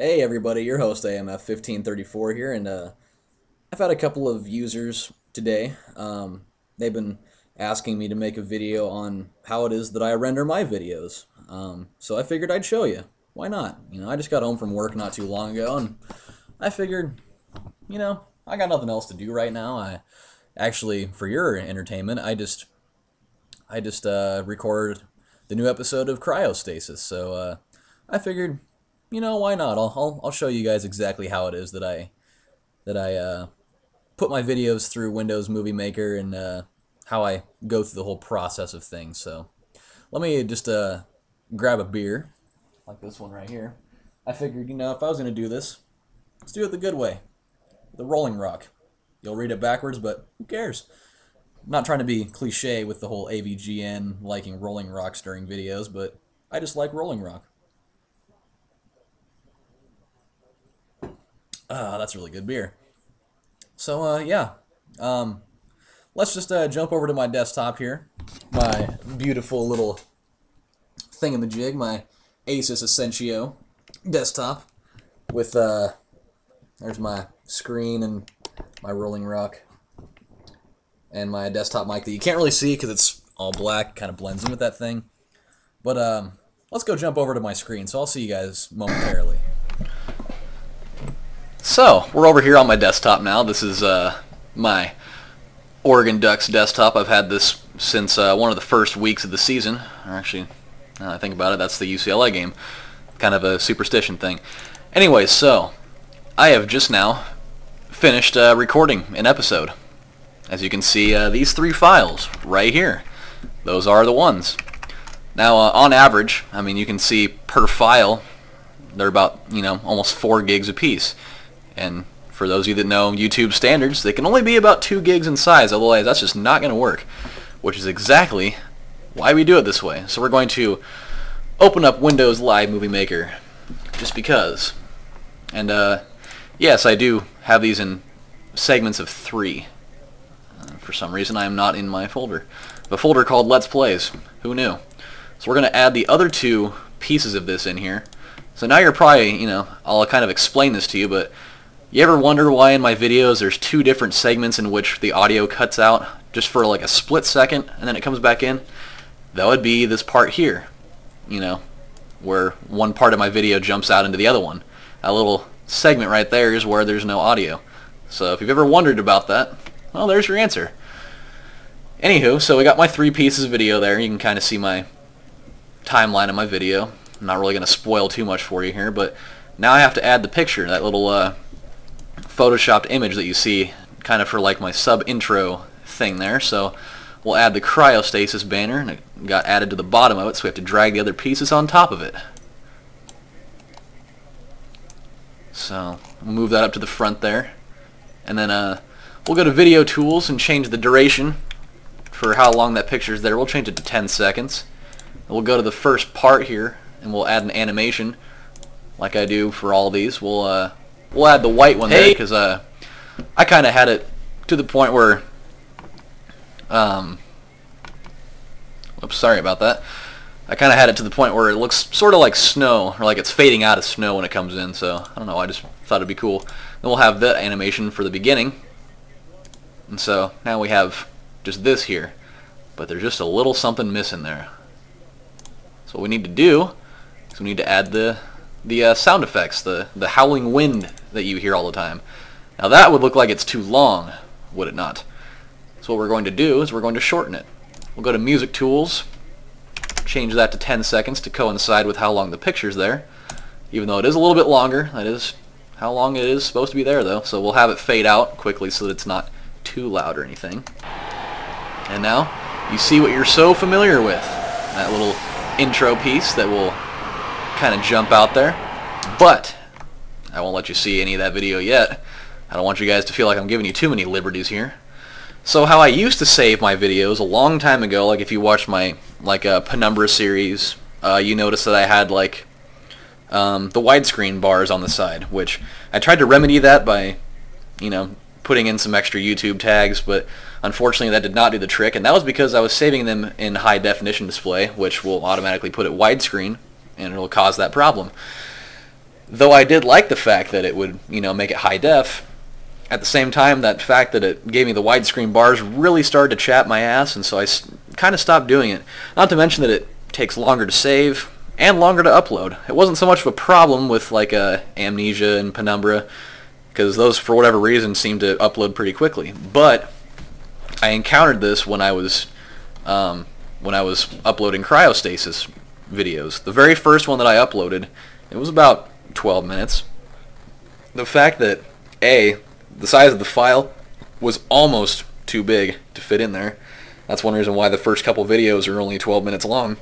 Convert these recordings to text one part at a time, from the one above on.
Hey everybody, your host AMF1534 here, and uh, I've had a couple of users today. Um, they've been asking me to make a video on how it is that I render my videos. Um, so I figured I'd show you. Why not? You know, I just got home from work not too long ago, and I figured, you know, I got nothing else to do right now. I actually, for your entertainment, I just, I just uh, recorded the new episode of Cryostasis. So uh, I figured you know, why not? I'll, I'll, I'll show you guys exactly how it is that I that I uh, put my videos through Windows Movie Maker and uh, how I go through the whole process of things. So let me just uh, grab a beer, like this one right here. I figured, you know, if I was going to do this, let's do it the good way, the Rolling Rock. You'll read it backwards, but who cares? I'm not trying to be cliche with the whole AVGN liking Rolling Rocks during videos, but I just like Rolling Rock. Ah, that's really good beer. So, uh, yeah. Um, let's just uh, jump over to my desktop here. My beautiful little thingamajig, my Asus Essentio desktop. With, uh, there's my screen and my Rolling Rock. And my desktop mic that you can't really see because it's all black. kind of blends in with that thing. But, um, let's go jump over to my screen. So I'll see you guys momentarily. So, we're over here on my desktop now. This is uh, my Oregon Ducks desktop. I've had this since uh, one of the first weeks of the season. Or actually, now I think about it, that's the UCLA game. Kind of a superstition thing. Anyway, so, I have just now finished uh, recording an episode. As you can see, uh, these three files right here. Those are the ones. Now, uh, on average, I mean, you can see per file, they're about, you know, almost 4 gigs apiece. And for those of you that know YouTube standards, they can only be about 2 gigs in size, otherwise that's just not going to work, which is exactly why we do it this way. So we're going to open up Windows Live Movie Maker, just because. And uh, yes, I do have these in segments of 3. Uh, for some reason I am not in my folder. The folder called Let's Plays. Who knew? So we're going to add the other two pieces of this in here. So now you're probably, you know, I'll kind of explain this to you, but you ever wonder why in my videos there's two different segments in which the audio cuts out just for like a split second and then it comes back in? That would be this part here, you know, where one part of my video jumps out into the other one. That little segment right there is where there's no audio. So if you've ever wondered about that, well, there's your answer. Anywho, so we got my three pieces of video there. You can kind of see my timeline of my video. I'm not really going to spoil too much for you here, but now I have to add the picture, that little uh, photoshopped image that you see kind of for like my sub intro thing there. So we'll add the cryostasis banner and it got added to the bottom of it so we have to drag the other pieces on top of it. So we'll move that up to the front there. And then uh, we'll go to video tools and change the duration for how long that picture is there. We'll change it to 10 seconds. And we'll go to the first part here and we'll add an animation like I do for all these. We'll uh, we'll add the white one hey. there because uh, I kind of had it to the point where um, oops, sorry about that. I kind of had it to the point where it looks sort of like snow, or like it's fading out of snow when it comes in, so I don't know, I just thought it'd be cool. Then we'll have that animation for the beginning, and so now we have just this here, but there's just a little something missing there. So what we need to do is we need to add the the uh, sound effects, the, the howling wind that you hear all the time. Now that would look like it's too long, would it not? So what we're going to do is we're going to shorten it. We'll go to Music Tools, change that to 10 seconds to coincide with how long the picture's there. Even though it is a little bit longer, that is how long it is supposed to be there though. So we'll have it fade out quickly so that it's not too loud or anything. And now you see what you're so familiar with. That little intro piece that will kind of jump out there. But I won't let you see any of that video yet. I don't want you guys to feel like I'm giving you too many liberties here. So how I used to save my videos a long time ago, like if you watched my like uh, Penumbra series, uh, you notice that I had like um, the widescreen bars on the side, which I tried to remedy that by, you know, putting in some extra YouTube tags, but unfortunately that did not do the trick, and that was because I was saving them in high definition display, which will automatically put it widescreen, and it'll cause that problem. Though I did like the fact that it would, you know, make it high def, at the same time, that fact that it gave me the widescreen bars really started to chap my ass, and so I kind of stopped doing it. Not to mention that it takes longer to save and longer to upload. It wasn't so much of a problem with like uh, Amnesia and Penumbra, because those, for whatever reason, seem to upload pretty quickly. But I encountered this when I was um, when I was uploading cryostasis videos. The very first one that I uploaded, it was about 12 minutes. The fact that a the size of the file was almost too big to fit in there. That's one reason why the first couple videos are only 12 minutes long.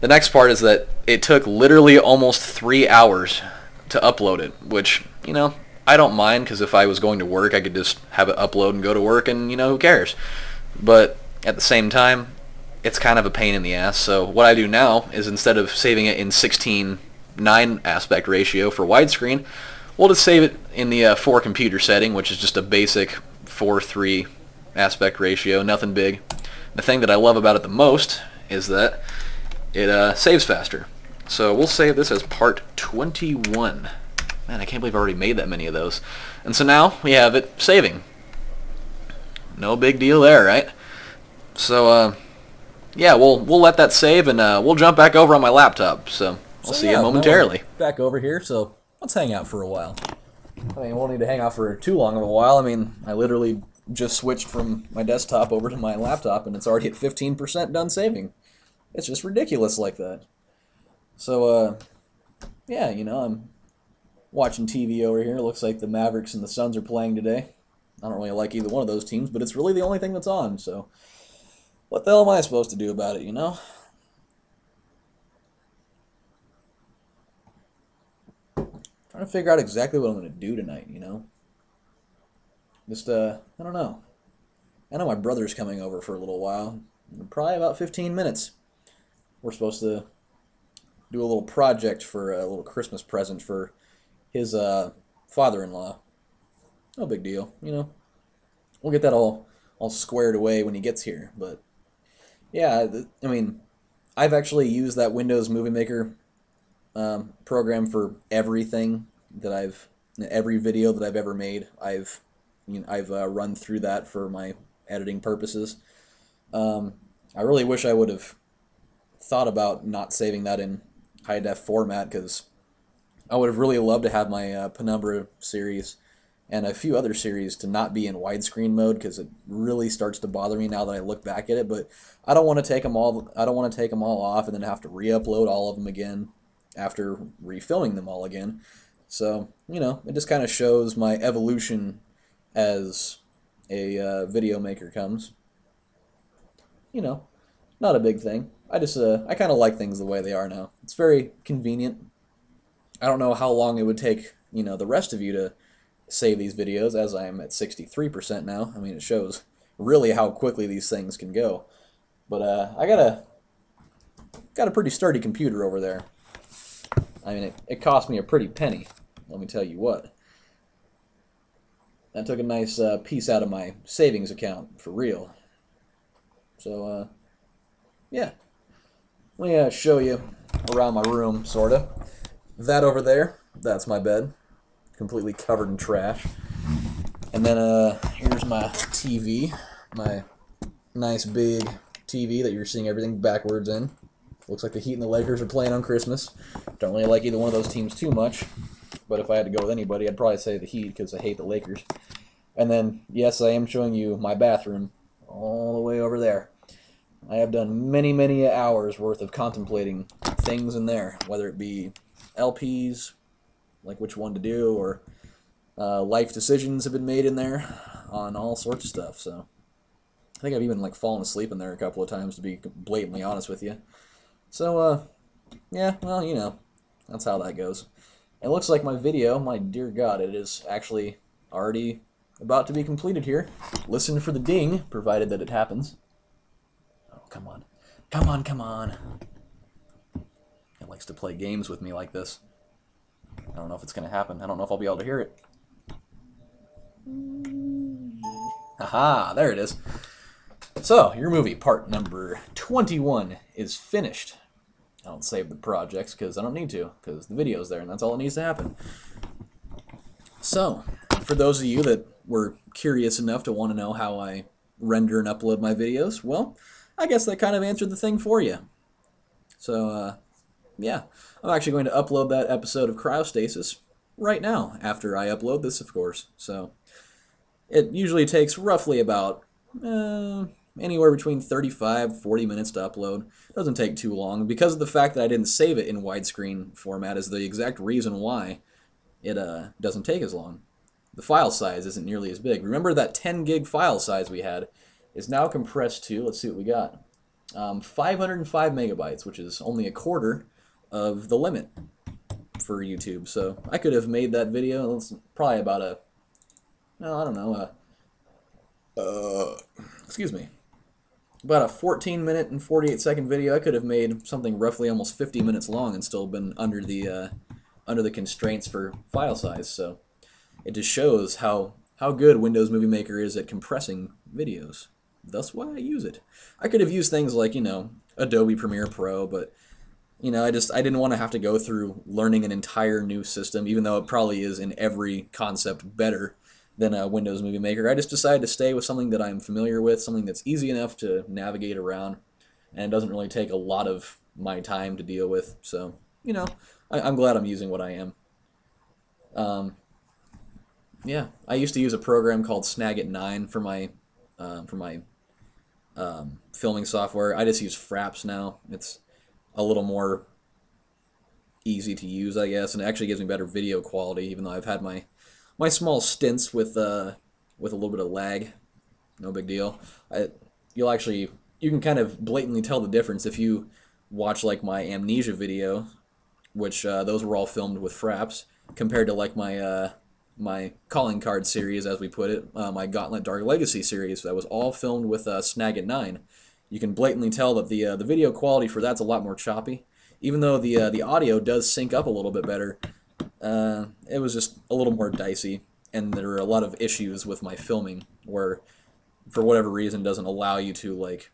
The next part is that it took literally almost three hours to upload it, which, you know, I don't mind because if I was going to work, I could just have it upload and go to work and, you know, who cares? But at the same time, it's kind of a pain in the ass. So what I do now is instead of saving it in 16 9 aspect ratio for widescreen, we'll just save it in the uh, 4 computer setting, which is just a basic 4-3 aspect ratio, nothing big. The thing that I love about it the most is that it uh, saves faster. So we'll save this as part 21. Man, I can't believe I already made that many of those. And so now we have it saving. No big deal there, right? So, uh, yeah, we'll we'll let that save and uh, we'll jump back over on my laptop. So I'll So, see yeah, you momentarily. Back over here, so let's hang out for a while. I mean, won't need to hang out for too long of a while. I mean, I literally just switched from my desktop over to my laptop, and it's already at 15% done saving. It's just ridiculous like that. So, uh, yeah, you know, I'm watching TV over here. Looks like the Mavericks and the Suns are playing today. I don't really like either one of those teams, but it's really the only thing that's on, so what the hell am I supposed to do about it, you know? Trying to figure out exactly what I'm going to do tonight, you know? Just, uh, I don't know. I know my brother's coming over for a little while. Probably about 15 minutes. We're supposed to do a little project for a little Christmas present for his uh, father-in-law. No big deal, you know. We'll get that all all squared away when he gets here. But yeah, I mean, I've actually used that Windows Movie Maker um, program for everything that I've every video that I've ever made. I've you know, I've uh, run through that for my editing purposes. Um, I really wish I would have thought about not saving that in high def format because I would have really loved to have my uh, Penumbra series and a few other series to not be in widescreen mode because it really starts to bother me now that I look back at it. But I don't want to take them all. I don't want to take them all off and then have to re-upload all of them again after refilming them all again. So you know, it just kind of shows my evolution as a uh, video maker comes. You know, not a big thing. I just uh, I kind of like things the way they are now. It's very convenient. I don't know how long it would take you know the rest of you to save these videos as I am at 63% now. I mean, it shows really how quickly these things can go. But uh, I got a got a pretty sturdy computer over there. I mean, it, it cost me a pretty penny. Let me tell you what. That took a nice uh, piece out of my savings account for real. So, uh, yeah. Let me uh, show you around my room, sorta. That over there, that's my bed completely covered in trash. And then uh, here's my TV, my nice big TV that you're seeing everything backwards in. Looks like the Heat and the Lakers are playing on Christmas. Don't really like either one of those teams too much, but if I had to go with anybody, I'd probably say the Heat because I hate the Lakers. And then, yes, I am showing you my bathroom all the way over there. I have done many, many hours worth of contemplating things in there, whether it be LPs, like which one to do, or uh, life decisions have been made in there on all sorts of stuff. So I think I've even like fallen asleep in there a couple of times to be blatantly honest with you. So uh, yeah, well you know, that's how that goes. It looks like my video, my dear God, it is actually already about to be completed here. Listen for the ding, provided that it happens. Oh come on, come on, come on. It likes to play games with me like this. I don't know if it's going to happen. I don't know if I'll be able to hear it. Aha, there it is. So, your movie, part number 21, is finished. I don't save the projects because I don't need to, because the video's there, and that's all that needs to happen. So, for those of you that were curious enough to want to know how I render and upload my videos, well, I guess that kind of answered the thing for you. So, uh, yeah, I'm actually going to upload that episode of Cryostasis right now, after I upload this, of course. So, it usually takes roughly about uh, anywhere between 35 40 minutes to upload. Doesn't take too long. Because of the fact that I didn't save it in widescreen format is the exact reason why it uh, doesn't take as long. The file size isn't nearly as big. Remember that 10 gig file size we had is now compressed to, let's see what we got, um, 505 megabytes, which is only a quarter of the limit for YouTube. So I could have made that video, it's probably about a, well, I don't know, a, uh, excuse me, about a 14 minute and 48 second video. I could have made something roughly almost 50 minutes long and still been under the uh, under the constraints for file size. So it just shows how how good Windows Movie Maker is at compressing videos. That's why I use it. I could have used things like you know Adobe Premiere Pro, but you know I just I didn't want to have to go through learning an entire new system, even though it probably is in every concept better than a Windows Movie Maker. I just decided to stay with something that I'm familiar with, something that's easy enough to navigate around, and doesn't really take a lot of my time to deal with. So, you know, I, am glad I'm using what I am. Um, yeah, I used to use a program called Snagit 9 for my uh, for my um, filming software. I just use Fraps now. It's a little more easy to use, I guess, and it actually gives me better video quality, even though I've had my my small stints with uh, with a little bit of lag. No big deal. I, you'll actually you can kind of blatantly tell the difference if you watch like my amnesia video, which uh, those were all filmed with Fraps, compared to like my uh, my calling card series, as we put it, uh, my Gauntlet Dark Legacy series that was all filmed with uh, Snagit 9. You can blatantly tell that the uh, the video quality for that's a lot more choppy, even though the uh, the audio does sync up a little bit better. Uh, it was just a little more dicey, and there were a lot of issues with my filming where, for whatever reason, doesn't allow you to like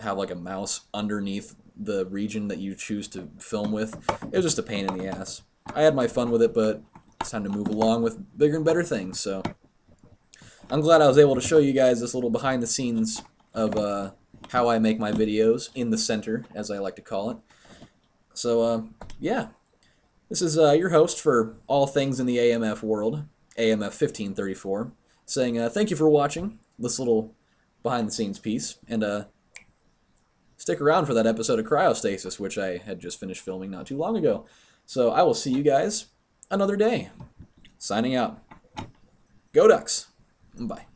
have like a mouse underneath the region that you choose to film with. It was just a pain in the ass. I had my fun with it, but it's time to move along with bigger and better things. So I'm glad I was able to show you guys this little behind the scenes of uh, how I make my videos in the center, as I like to call it. So uh, yeah, this is uh, your host for all things in the AMF world, AMF 1534, saying uh, thank you for watching this little behind the scenes piece, and uh, stick around for that episode of Cryostasis, which I had just finished filming not too long ago. So I will see you guys another day. Signing out. Go Ducks. Bye.